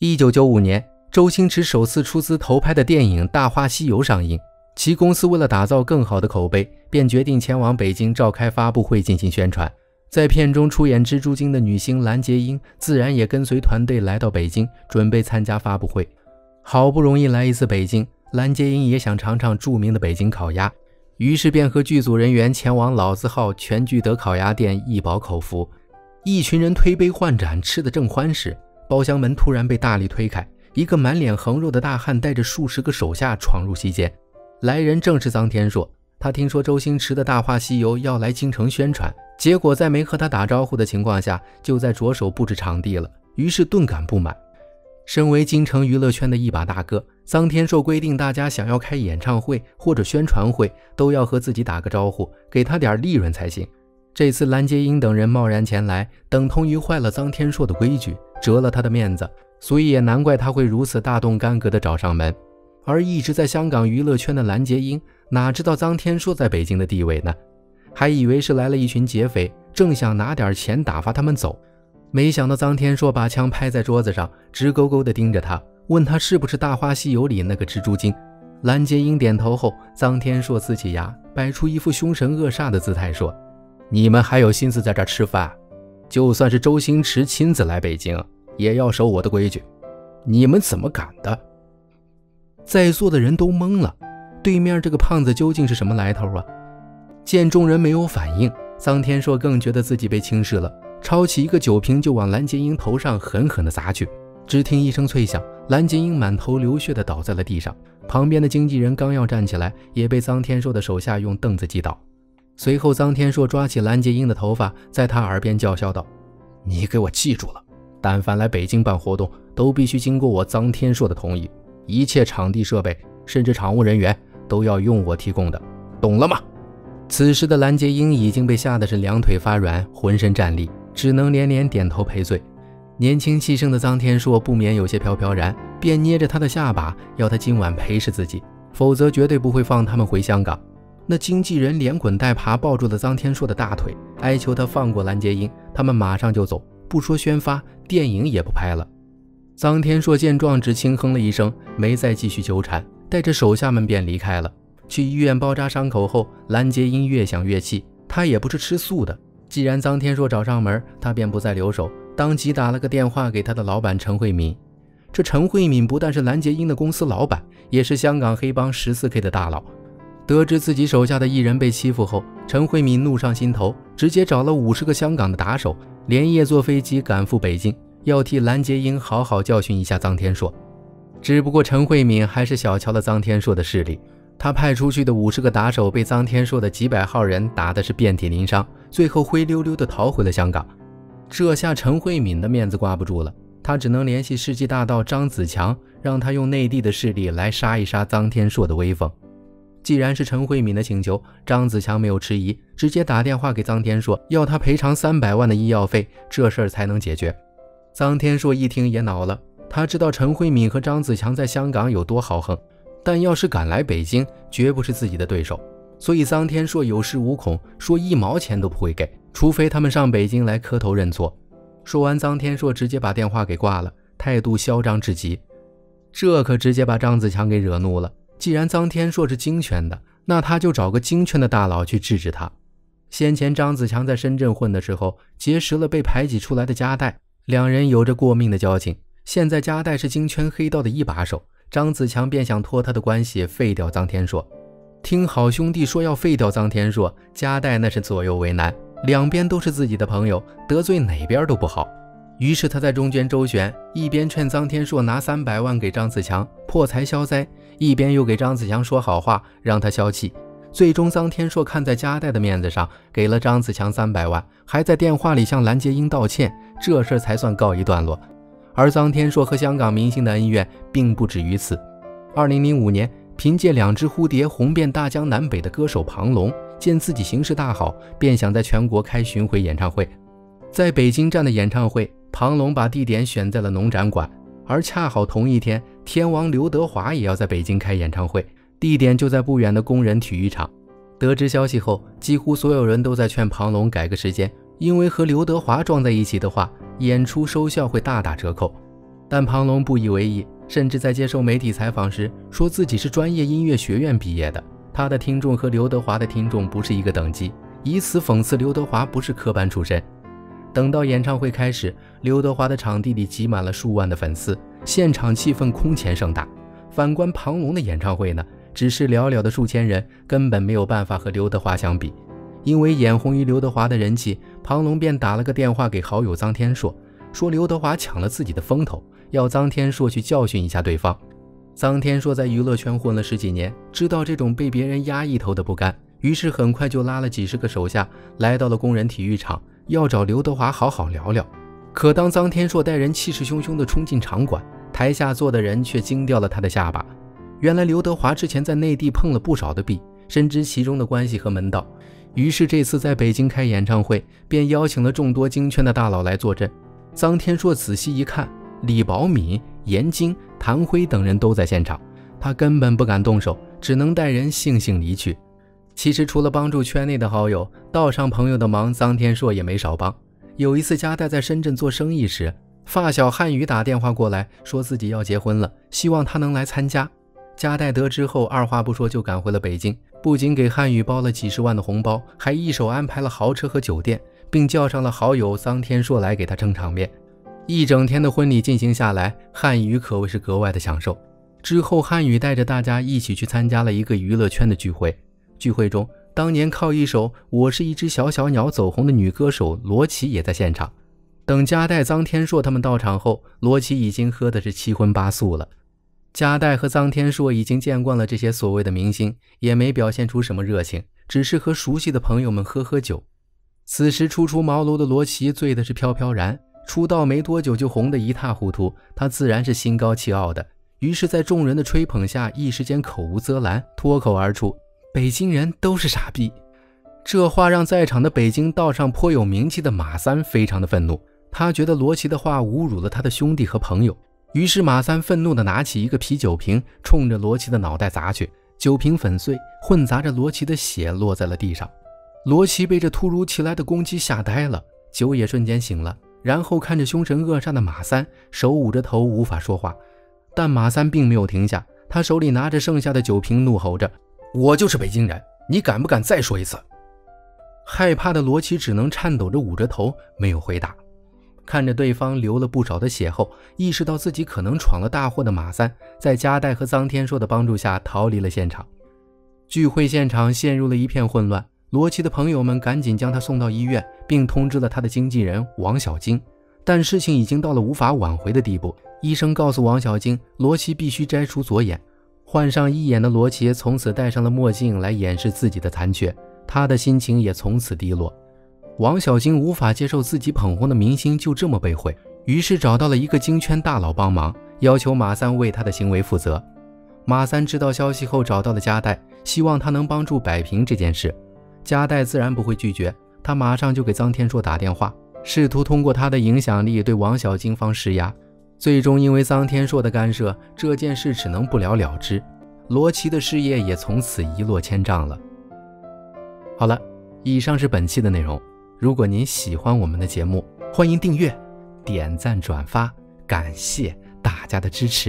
一九九五年，周星驰首次出资投拍的电影《大话西游》上映，其公司为了打造更好的口碑，便决定前往北京召开发布会进行宣传。在片中出演蜘蛛精的女星蓝洁瑛，自然也跟随团队来到北京，准备参加发布会。好不容易来一次北京，蓝洁瑛也想尝尝著名的北京烤鸭，于是便和剧组人员前往老字号全聚德烤鸭店一饱口福。一群人推杯换盏，吃得正欢时。包厢门突然被大力推开，一个满脸横肉的大汉带着数十个手下闯入席间。来人正是臧天朔。他听说周星驰的大话西游要来京城宣传，结果在没和他打招呼的情况下，就在着手布置场地了，于是顿感不满。身为京城娱乐圈的一把大哥，臧天朔规定大家想要开演唱会或者宣传会，都要和自己打个招呼，给他点利润才行。这次蓝洁瑛等人贸然前来，等同于坏了臧天朔的规矩。折了他的面子，所以也难怪他会如此大动干戈地找上门。而一直在香港娱乐圈的蓝洁瑛，哪知道臧天朔在北京的地位呢？还以为是来了一群劫匪，正想拿点钱打发他们走，没想到臧天朔把枪拍在桌子上，直勾勾地盯着他，问他是不是《大话西游》里那个蜘蛛精。蓝洁瑛点头后，臧天朔呲起牙，摆出一副凶神恶煞的姿态说：“你们还有心思在这吃饭？”就算是周星驰亲自来北京，也要守我的规矩。你们怎么敢的？在座的人都懵了。对面这个胖子究竟是什么来头啊？见众人没有反应，臧天朔更觉得自己被轻视了，抄起一个酒瓶就往蓝洁瑛头上狠狠地砸去。只听一声脆响，蓝洁瑛满头流血地倒在了地上。旁边的经纪人刚要站起来，也被臧天朔的手下用凳子击倒。随后，臧天朔抓起蓝洁瑛的头发，在她耳边叫嚣道：“你给我记住了，但凡来北京办活动，都必须经过我臧天朔的同意，一切场地设备，甚至场务人员，都要用我提供的，懂了吗？”此时的蓝洁瑛已经被吓得是两腿发软，浑身战栗，只能连连点头赔罪。年轻气盛的臧天朔不免有些飘飘然，便捏着他的下巴，要他今晚陪侍自己，否则绝对不会放他们回香港。那经纪人连滚带爬抱住了臧天朔的大腿，哀求他放过蓝洁瑛。他们马上就走，不说宣发，电影也不拍了。臧天朔见状，只轻哼了一声，没再继续纠缠，带着手下们便离开了。去医院包扎伤口后，蓝洁瑛越想越气。她也不是吃素的，既然臧天朔找上门，她便不再留手，当即打了个电话给他的老板陈慧敏。这陈慧敏不但是蓝洁瑛的公司老板，也是香港黑帮十四 K 的大佬。得知自己手下的艺人被欺负后，陈慧敏怒上心头，直接找了五十个香港的打手，连夜坐飞机赶赴北京，要替蓝洁瑛好好教训一下臧天朔。只不过陈慧敏还是小瞧了臧天朔的势力，他派出去的五十个打手被臧天朔的几百号人打的是遍体鳞伤，最后灰溜溜的逃回了香港。这下陈慧敏的面子挂不住了，他只能联系世纪大盗张子强，让他用内地的势力来杀一杀臧天朔的威风。既然是陈慧敏的请求，张子强没有迟疑，直接打电话给臧天朔，要他赔偿三百万的医药费，这事儿才能解决。臧天朔一听也恼了，他知道陈慧敏和张子强在香港有多豪横，但要是敢来北京，绝不是自己的对手。所以臧天朔有恃无恐，说一毛钱都不会给，除非他们上北京来磕头认错。说完，臧天朔直接把电话给挂了，态度嚣张至极。这可直接把张子强给惹怒了。既然臧天朔是京圈的，那他就找个京圈的大佬去治治他。先前张子强在深圳混的时候，结识了被排挤出来的加代，两人有着过命的交情。现在加代是京圈黑道的一把手，张子强便想托他的关系废掉臧天朔。听好兄弟说要废掉臧天朔，加代那是左右为难，两边都是自己的朋友，得罪哪边都不好。于是他在中间周旋，一边劝臧天朔拿三百万给张子强破财消灾，一边又给张子强说好话，让他消气。最终，臧天朔看在加代的面子上，给了张子强三百万，还在电话里向蓝洁瑛道歉，这事才算告一段落。而臧天朔和香港明星的恩怨并不止于此。二零零五年，凭借《两只蝴蝶》红遍大江南北的歌手庞龙，见自己形势大好，便想在全国开巡回演唱会，在北京站的演唱会。庞龙把地点选在了农展馆，而恰好同一天，天王刘德华也要在北京开演唱会，地点就在不远的工人体育场。得知消息后，几乎所有人都在劝庞龙改个时间，因为和刘德华撞在一起的话，演出收效会大打折扣。但庞龙不以为意，甚至在接受媒体采访时说自己是专业音乐学院毕业的。他的听众和刘德华的听众不是一个等级，以此讽刺刘德华不是科班出身。等到演唱会开始，刘德华的场地里挤满了数万的粉丝，现场气氛空前盛大。反观庞龙的演唱会呢，只是寥寥的数千人，根本没有办法和刘德华相比。因为眼红于刘德华的人气，庞龙便打了个电话给好友臧天朔，说刘德华抢了自己的风头，要臧天朔去教训一下对方。臧天朔在娱乐圈混了十几年，知道这种被别人压一头的不甘，于是很快就拉了几十个手下来到了工人体育场，要找刘德华好好聊聊。可当臧天朔带人气势汹汹地冲进场馆，台下坐的人却惊掉了他的下巴。原来刘德华之前在内地碰了不少的壁，深知其中的关系和门道，于是这次在北京开演唱会，便邀请了众多京圈的大佬来坐镇。臧天朔仔细一看，李宝敏。严晶、谭辉等人都在现场，他根本不敢动手，只能带人悻悻离去。其实除了帮助圈内的好友，道上朋友的忙，臧天朔也没少帮。有一次，加代在深圳做生意时，发小汉语打电话过来，说自己要结婚了，希望他能来参加。加代得知后，二话不说就赶回了北京，不仅给汉语包了几十万的红包，还一手安排了豪车和酒店，并叫上了好友臧天朔来给他撑场面。一整天的婚礼进行下来，汉语可谓是格外的享受。之后，汉语带着大家一起去参加了一个娱乐圈的聚会。聚会中，当年靠一首《我是一只小小鸟》走红的女歌手罗琦也在现场。等加代、臧天朔他们到场后，罗琦已经喝的是七荤八素了。加代和臧天朔已经见惯了这些所谓的明星，也没表现出什么热情，只是和熟悉的朋友们喝喝酒。此时，初出茅庐的罗琦醉的是飘飘然。出道没多久就红得一塌糊涂，他自然是心高气傲的。于是，在众人的吹捧下，一时间口无遮拦，脱口而出：“北京人都是傻逼。”这话让在场的北京道上颇有名气的马三非常的愤怒，他觉得罗琦的话侮辱了他的兄弟和朋友。于是，马三愤怒地拿起一个啤酒瓶，冲着罗琦的脑袋砸去，酒瓶粉碎，混杂着罗琦的血落在了地上。罗琦被这突如其来的攻击吓呆了，酒也瞬间醒了。然后看着凶神恶煞的马三，手捂着头无法说话，但马三并没有停下，他手里拿着剩下的酒瓶，怒吼着：“我就是北京人，你敢不敢再说一次？”害怕的罗琦只能颤抖着捂着头，没有回答。看着对方流了不少的血后，意识到自己可能闯了大祸的马三，在加代和臧天朔的帮助下逃离了现场。聚会现场陷入了一片混乱。罗琦的朋友们赶紧将他送到医院，并通知了他的经纪人王小晶。但事情已经到了无法挽回的地步。医生告诉王小晶，罗琦必须摘除左眼。换上一眼的罗杰从此戴上了墨镜来掩饰自己的残缺，他的心情也从此低落。王小晶无法接受自己捧红的明星就这么被毁，于是找到了一个京圈大佬帮忙，要求马三为他的行为负责。马三知道消息后找到了加代，希望他能帮助摆平这件事。加代自然不会拒绝，他马上就给臧天朔打电话，试图通过他的影响力对王小晶方施压。最终因为臧天朔的干涉，这件事只能不了了之，罗琦的事业也从此一落千丈了。好了，以上是本期的内容。如果您喜欢我们的节目，欢迎订阅、点赞、转发，感谢大家的支持。